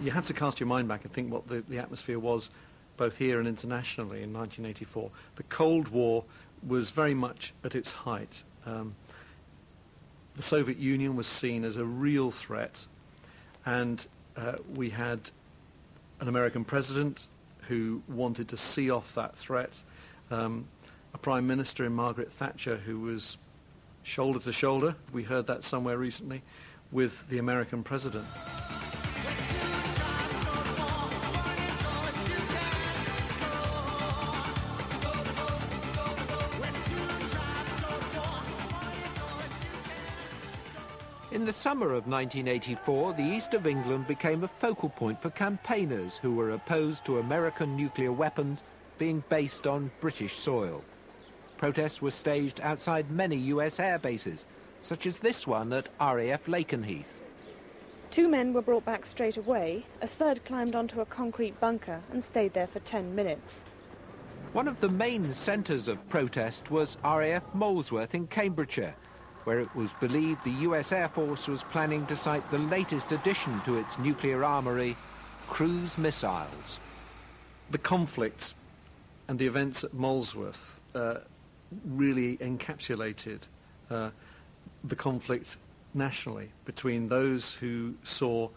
you have to cast your mind back and think what the, the atmosphere was both here and internationally in 1984. The Cold War was very much at its height. Um, the Soviet Union was seen as a real threat, and uh, we had an American president who wanted to see off that threat, um, a prime minister in Margaret Thatcher who was shoulder to shoulder, we heard that somewhere recently, with the American president. In the summer of 1984, the east of England became a focal point for campaigners who were opposed to American nuclear weapons being based on British soil. Protests were staged outside many US air bases, such as this one at RAF Lakenheath. Two men were brought back straight away. A third climbed onto a concrete bunker and stayed there for 10 minutes. One of the main centres of protest was RAF Molesworth in Cambridgeshire, where it was believed the US Air Force was planning to site the latest addition to its nuclear armoury, cruise missiles. The conflict and the events at Molesworth uh, really encapsulated uh, the conflict nationally between those who saw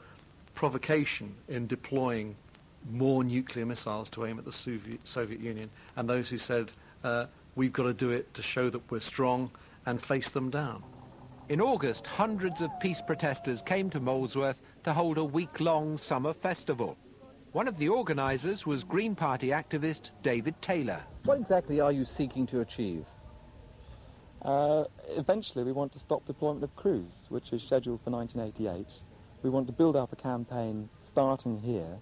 provocation in deploying more nuclear missiles to aim at the Soviet, Soviet Union and those who said uh, we've got to do it to show that we're strong and face them down. In August, hundreds of peace protesters came to Molesworth to hold a week-long summer festival. One of the organisers was Green Party activist David Taylor. What exactly are you seeking to achieve? Uh, eventually, we want to stop deployment of cruise, which is scheduled for 1988. We want to build up a campaign starting here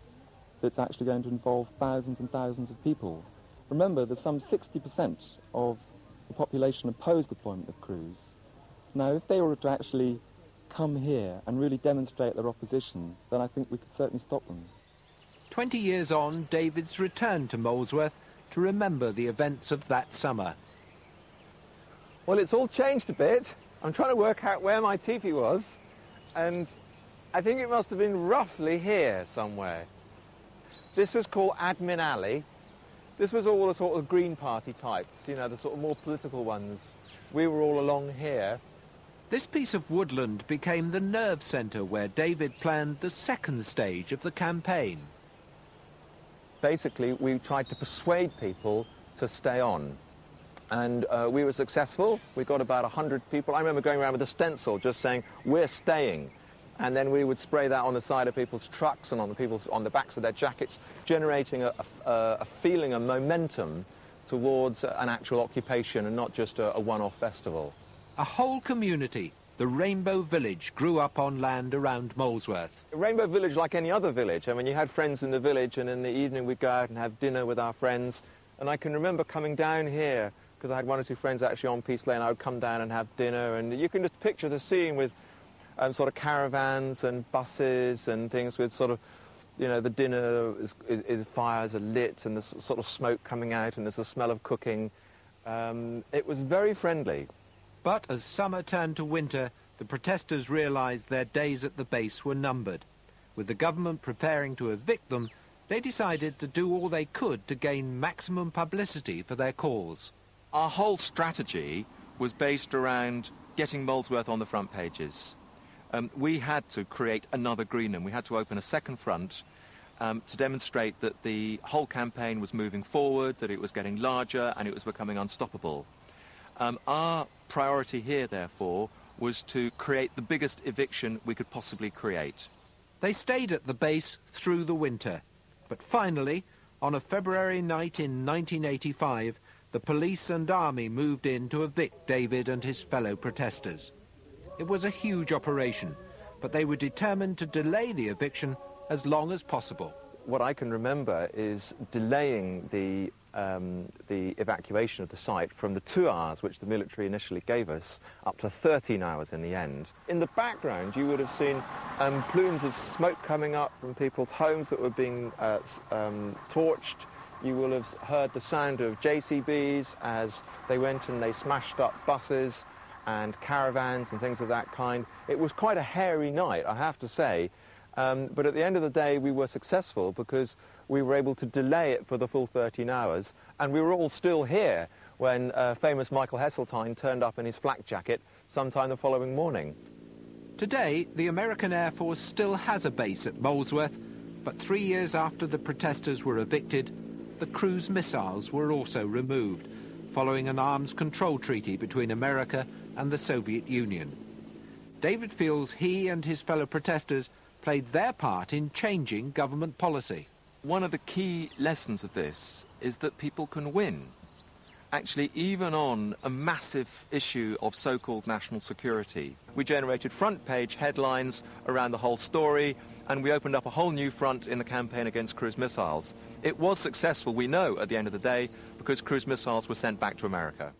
that's actually going to involve thousands and thousands of people. Remember, there's some 60% of the population oppose deployment of cruise. Now, if they were to actually come here and really demonstrate their opposition, then I think we could certainly stop them. Twenty years on, David's returned to Molesworth to remember the events of that summer. Well, it's all changed a bit. I'm trying to work out where my teepee was, and I think it must have been roughly here somewhere. This was called Admin Alley. This was all the sort of Green Party types, you know, the sort of more political ones. We were all along here. This piece of woodland became the nerve centre where David planned the second stage of the campaign basically we tried to persuade people to stay on. And uh, we were successful. We got about 100 people. I remember going around with a stencil just saying, we're staying. And then we would spray that on the side of people's trucks and on the, people's, on the backs of their jackets, generating a, a, a feeling, a momentum towards an actual occupation and not just a, a one-off festival. A whole community the Rainbow Village grew up on land around Molesworth. Rainbow Village, like any other village, I mean, you had friends in the village, and in the evening we'd go out and have dinner with our friends. And I can remember coming down here, because I had one or two friends actually on Peace Lane, I would come down and have dinner, and you can just picture the scene with um, sort of caravans and buses and things with sort of, you know, the dinner is, is, is fires are lit and there's sort of smoke coming out and there's a smell of cooking. Um, it was very friendly. But as summer turned to winter, the protesters realised their days at the base were numbered. With the government preparing to evict them, they decided to do all they could to gain maximum publicity for their cause. Our whole strategy was based around getting Molesworth on the front pages. Um, we had to create another Greenham. We had to open a second front um, to demonstrate that the whole campaign was moving forward, that it was getting larger, and it was becoming unstoppable. Um, our priority here, therefore, was to create the biggest eviction we could possibly create. They stayed at the base through the winter, but finally, on a February night in 1985, the police and army moved in to evict David and his fellow protesters. It was a huge operation, but they were determined to delay the eviction as long as possible. What I can remember is delaying the um, the evacuation of the site from the two hours which the military initially gave us up to 13 hours in the end. In the background you would have seen um, plumes of smoke coming up from people's homes that were being uh, um, torched. You will have heard the sound of JCBs as they went and they smashed up buses and caravans and things of that kind. It was quite a hairy night, I have to say. Um, but at the end of the day, we were successful because we were able to delay it for the full 13 hours, and we were all still here when uh, famous Michael Heseltine turned up in his flak jacket sometime the following morning. Today, the American Air Force still has a base at Molesworth, but three years after the protesters were evicted, the cruise missiles were also removed, following an arms control treaty between America and the Soviet Union. David feels he and his fellow protesters played their part in changing government policy. One of the key lessons of this is that people can win. Actually, even on a massive issue of so-called national security, we generated front-page headlines around the whole story, and we opened up a whole new front in the campaign against cruise missiles. It was successful, we know, at the end of the day, because cruise missiles were sent back to America.